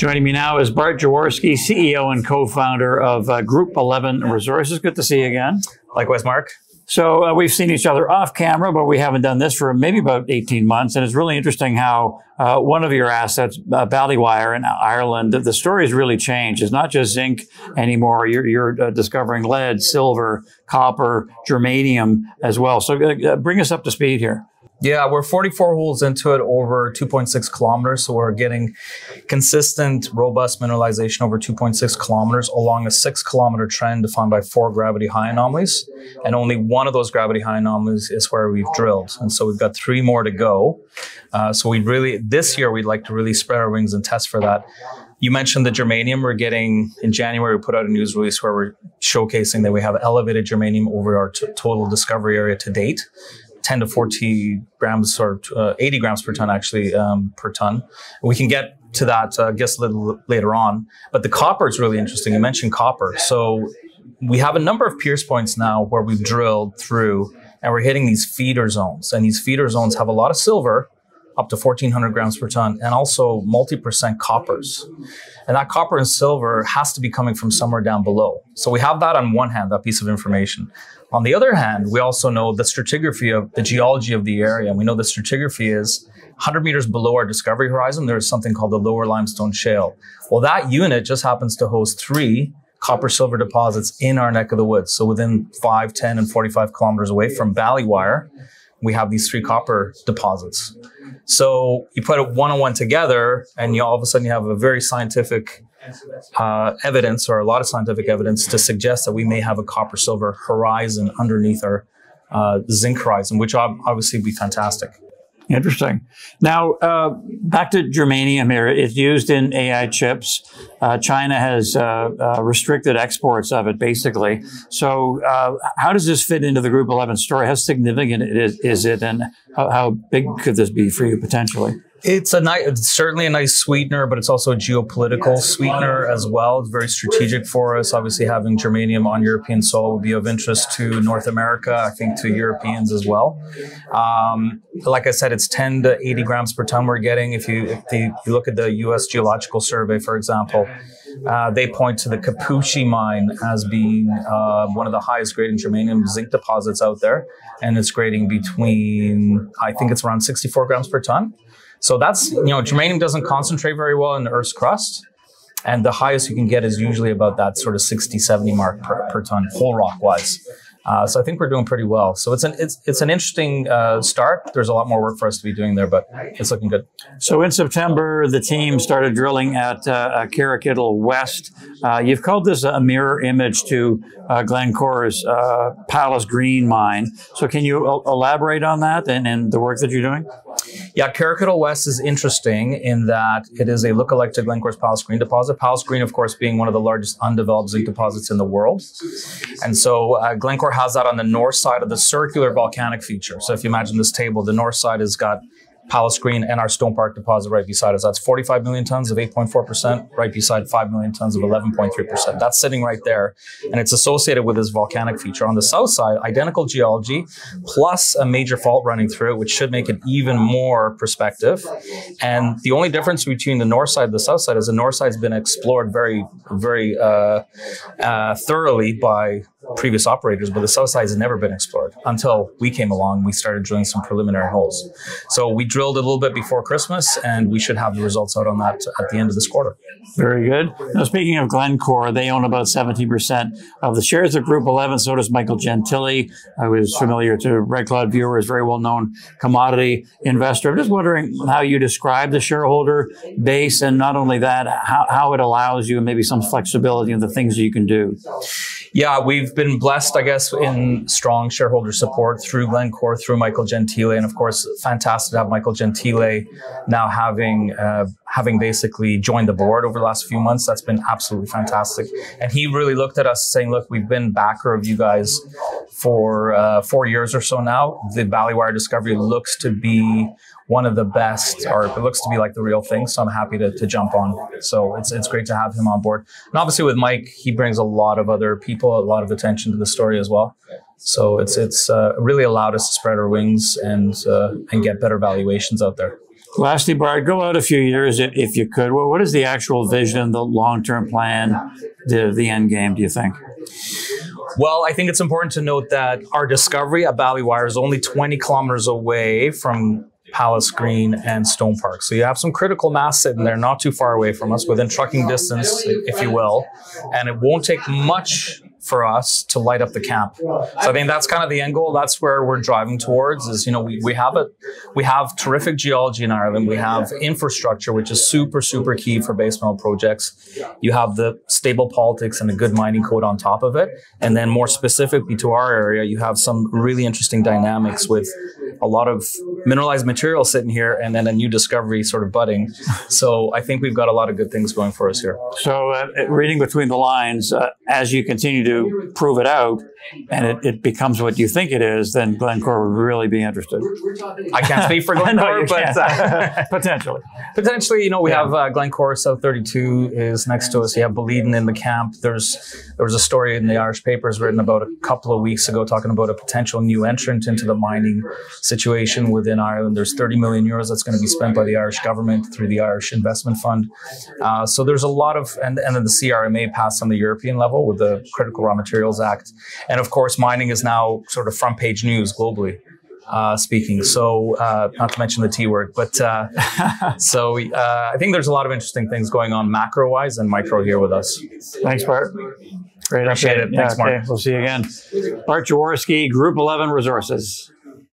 Joining me now is Bart Jaworski, CEO and co-founder of uh, Group 11 Resources. Good to see you again. Likewise, Mark. So uh, we've seen each other off camera, but we haven't done this for maybe about 18 months. And it's really interesting how uh, one of your assets, uh, Ballywire in Ireland, the, the story has really changed. It's not just zinc anymore. You're, you're uh, discovering lead, silver, copper, germanium as well. So uh, bring us up to speed here. Yeah, we're 44 holes into it over 2.6 kilometers. So we're getting consistent, robust mineralization over 2.6 kilometers along a six kilometer trend defined by four gravity high anomalies. And only one of those gravity high anomalies is where we've drilled. And so we've got three more to go. Uh, so we really, this year, we'd like to really spread our wings and test for that. You mentioned the germanium. We're getting in January. We put out a news release where we're showcasing that we have elevated germanium over our total discovery area to date. 10 to 40 grams or uh, 80 grams per ton actually um, per ton. We can get to that, uh, I guess, a little later on. But the copper is really interesting. You mentioned copper. So we have a number of pierce points now where we've drilled through and we're hitting these feeder zones. And these feeder zones have a lot of silver, up to 1400 grams per ton, and also multi percent coppers. And that copper and silver has to be coming from somewhere down below. So we have that on one hand, that piece of information. On the other hand, we also know the stratigraphy of the geology of the area. And we know the stratigraphy is 100 meters below our discovery horizon, there is something called the lower limestone shale. Well, that unit just happens to host three copper silver deposits in our neck of the woods. So within 5, 10, and 45 kilometers away from Ballywire, we have these three copper deposits. So you put it one on one together, and you all of a sudden you have a very scientific uh, evidence or a lot of scientific evidence to suggest that we may have a copper silver horizon underneath our uh, zinc horizon, which obviously would be fantastic. Interesting. Now, uh, back to germanium here. It's used in AI chips. Uh, China has uh, uh, restricted exports of it, basically. So, uh, how does this fit into the Group 11 story? How significant is, is it, and how, how big could this be for you potentially? It's a nice, it's certainly a nice sweetener, but it's also a geopolitical sweetener as well. It's very strategic for us. Obviously, having germanium on European soil would be of interest to North America, I think to Europeans as well. Um, like I said, it's 10 to 80 grams per ton we're getting. If you, if the, you look at the U.S. Geological Survey, for example, uh, they point to the Kipushi mine as being uh, one of the highest grading germanium zinc deposits out there, and it's grading between I think it's around 64 grams per ton. So that's, you know, germanium doesn't concentrate very well in the Earth's crust. And the highest you can get is usually about that sort of 60, 70 mark per, per ton, whole rock wise. Uh, so I think we're doing pretty well. So it's an it's it's an interesting uh, start. There's a lot more work for us to be doing there, but it's looking good. So in September, the team started drilling at uh, West. Uh, you've called this a mirror image to uh, Glencore's uh, Pallas Green mine. So can you elaborate on that and, and the work that you're doing? Yeah, Carrickittle West is interesting in that it is a lookalike to Glencore's Pallas Green deposit. Pallas Green, of course, being one of the largest undeveloped zinc deposits in the world. And so uh, Glencore has that on the north side of the circular volcanic feature. So if you imagine this table, the north side has got Pallas Green and our Stone Park deposit right beside us. That's 45 million tons of 8.4%, right beside 5 million tons of 11.3%. That's sitting right there. And it's associated with this volcanic feature. On the south side, identical geology plus a major fault running through it, which should make it even more prospective. And the only difference between the north side and the south side is the north side has been explored very, very uh, uh, thoroughly by previous operators, but the south side has never been explored until we came along. We started drilling some preliminary holes. So we drilled a little bit before Christmas, and we should have the results out on that at the end of this quarter. Very good. Now, speaking of Glencore, they own about 17% of the shares of Group 11. So does Michael Gentile, uh, who is familiar to Red Cloud viewers, very well known commodity investor. I'm just wondering how you describe the shareholder base, and not only that, how, how it allows you maybe some flexibility in the things you can do. Yeah, we've been blessed, I guess, in strong shareholder support through Glencore, through Michael Gentile, and of course, fantastic to have Michael Gentile now having uh, having basically joined the board over the last few months. That's been absolutely fantastic, and he really looked at us saying, "Look, we've been backer of you guys for uh, four years or so now. The Ballywire discovery looks to be." one of the best, or it looks to be like the real thing. So I'm happy to, to jump on. So it's it's great to have him on board. And obviously with Mike, he brings a lot of other people, a lot of attention to the story as well. So it's it's uh, really allowed us to spread our wings and uh, and get better valuations out there. Lastly, Bart, go out a few years if, you could. What is the actual vision, the long term plan, the, the end game, do you think? Well, I think it's important to note that our discovery at Ballywire is only 20 kilometers away from Pallas Green and Stone Park. So you have some critical mass sitting there, not too far away from us, within trucking distance, if you will. And it won't take much for us to light up the camp. So I think that's kind of the end goal. That's where we're driving towards is, you know, we, we have a we have terrific geology in Ireland. We have infrastructure, which is super, super key for base metal projects. You have the stable politics and a good mining code on top of it. And then more specifically to our area, you have some really interesting dynamics with a lot of mineralized material sitting here and then a new discovery sort of budding. So I think we've got a lot of good things going for us here. So uh, reading between the lines, uh, as you continue to prove it out and it, it, becomes what you think it is, then Glencore would really be interested. I can't speak for Glencore, but uh, potentially. Potentially, you know, we yeah. have uh, Glencore South 32 is next to us. You have Boliden in the camp. There's there was a story in the Irish papers written about a couple of weeks ago talking about a potential new entrant into the mining situation within Ireland. There's 30 million euros that's going to be spent by the Irish government through the Irish Investment Fund. Uh, so there's a lot of and and then the CRMA passed on the European level with the Critical Raw Materials Act. And of course, mining is now sort of front page news globally. Uh, speaking. So, uh, not to mention the T word, but uh, so uh, I think there's a lot of interesting things going on macro wise and micro here with us. Thanks, Bart. Great. Appreciate it. Thanks, yeah, okay. Mark. We'll see you again. Bart Jaworski, Group 11 Resources.